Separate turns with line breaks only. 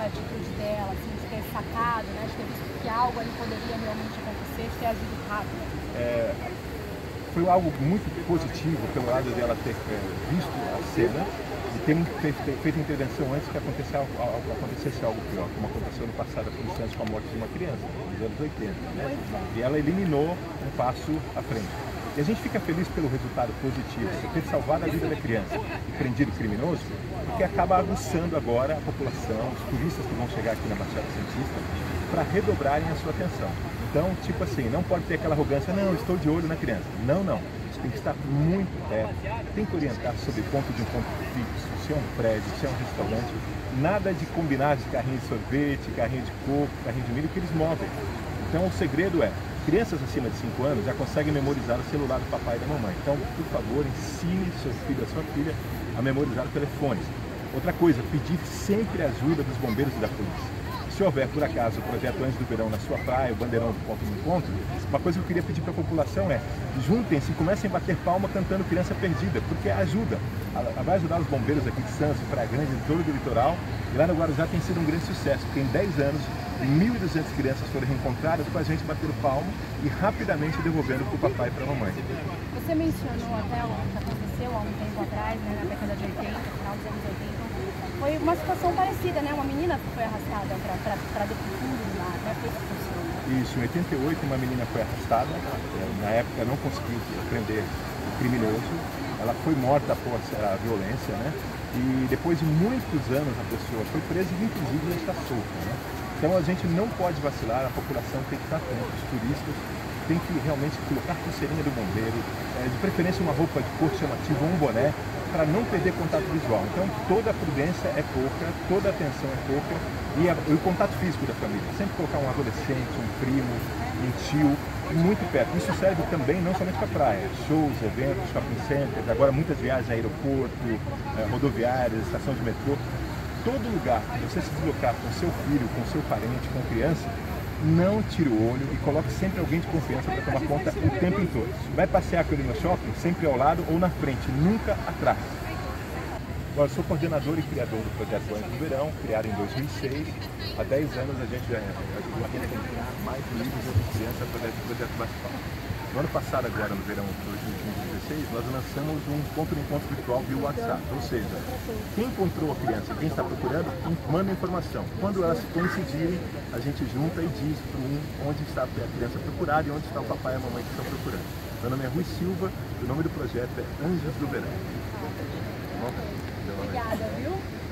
a atitude dela, assim, de ter sacado, né, de ter visto que algo ali poderia realmente acontecer, de ter agido rápido?
É, foi algo muito positivo pelo lado dela ter é, visto a cena e ter feito, intervenção antes que acontecesse algo, acontecesse algo pior, como aconteceu no passado com com a morte de uma criança, nos anos 80. Né? E ela eliminou um passo à frente. E a gente fica feliz pelo resultado positivo, ter salvado a vida da criança e prendido o criminoso, porque acaba aguçando agora a população, os turistas que vão chegar aqui na Baixada Santista, para redobrarem a sua atenção. Então, tipo assim, não pode ter aquela arrogância, não, estou de olho na criança. Não, não. Você tem que estar muito perto, tem que orientar sobre ponto de ponto fixo, se é um prédio, se é um restaurante. Nada de combinar de carrinho de sorvete, carrinho de coco, carrinho de milho, que eles movem. Então, o segredo é, crianças acima de 5 anos já conseguem memorizar o celular do papai e da mamãe. Então, por favor, ensine seu filho, a sua filha a memorizar telefones. Outra coisa, pedir sempre ajuda dos bombeiros e da polícia se houver, por acaso, o projeto Antes do Verão na sua praia, o bandeirão do ponto de encontro, uma coisa que eu queria pedir para a população é juntem-se e comecem a bater palma cantando Criança Perdida, porque ajuda. Vai ajudar os bombeiros aqui de Santos, Praia Grande, em todo o litoral. E lá no Guarujá tem sido um grande sucesso, porque em 10 anos 1.200 crianças foram reencontradas com a gente batendo palmo e rapidamente devolvendo para o papai e para a mamãe.
Você mencionou até o que aconteceu há um tempo atrás, né, na década de 80, final dos anos 80, foi uma situação parecida, né? Uma menina foi arrastada para dentro do fundo do mar, né?
Isso, em 88 uma menina foi arrastada, na época não conseguiu prender o criminoso, ela foi morta após a violência, né? E depois de muitos anos a pessoa foi presa e inclusive já está solta, né? Então a gente não pode vacilar, a população tem que estar atenta, os turistas tem que realmente colocar pulseirinha do bombeiro, é, de preferência uma roupa de cor chamativa ou um boné, para não perder contato visual. Então toda a prudência é pouca, toda a atenção é pouca e, a, e o contato físico da família. Sempre colocar um adolescente, um primo, um tio muito perto. Isso serve também não somente para praia, shows, eventos, shopping centers, agora muitas viagens a aeroporto, eh, rodoviárias, estação de metrô. Todo lugar que você se deslocar com seu filho, com seu parente, com criança, não tire o olho e coloque sempre alguém de confiança para tomar conta o tempo todo. Vai passear com ele no shopping, sempre ao lado ou na frente, nunca atrás. Agora, sou coordenador e criador do projeto Antes do Verão, criado em 2006. Há 10 anos a gente ajudou a realizar mais livros de crianças através do projeto Bate no ano passado, agora no verão de 2016, nós lançamos um ponto de encontro virtual via WhatsApp. Ou seja, quem encontrou a criança, quem está procurando, manda informação. Quando elas coincidirem, a gente junta e diz para um onde está a criança procurada e onde está o papai e a mamãe que estão procurando. Meu nome é Rui Silva o nome do projeto é Anjos do Verão.
Obrigada, viu?